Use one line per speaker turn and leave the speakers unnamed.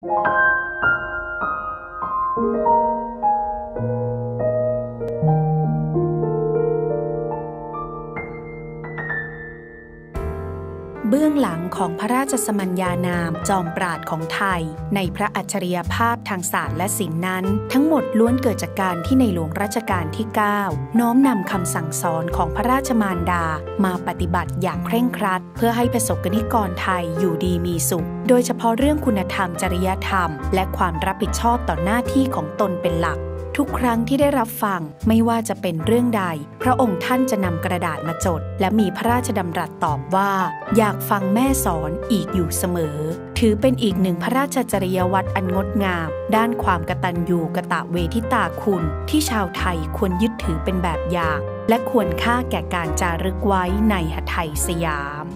Música เบื้องหลังของพระราชสมัญญานามจอมปราดของไทย ในพระอัจฉริยภาพทางศาสตร์และศิลป์นั้น ทั้งหมดล้วนเกิดจากการที่ในหลวงรัชกาลที่ 9 น้อมนำคำสั่งสอนของพระราชมารดา มาปฏิบัติอย่างเคร่งครัด เพื่อให้ประสบกนิกรไทยอยู่ดีมีสุข โดยเฉพาะเรื่องคุณธรรมจริยธรรม และความรับผิดชอบต่อหน้าที่ของตนเป็นหลัก ทุกครั้งที่ได้รับฟังไม่ว่าจะเป็นเรื่องใด พระองค์ท่านจะนำกระดาษมาจด และมีพระราชดำรัสตอบว่า อยากฟังแม่สอนอีกอยู่เสมอ ถือเป็นอีกหนึ่งพระราชจริยวัตรอันงดงาม ด้านความกตัญญูกะตะเวทิตาคุณ ที่ชาวไทยควรยึดถือเป็นแบบอย่าง และควรค่าแก่การจารึกไว้ในหทัยสยาม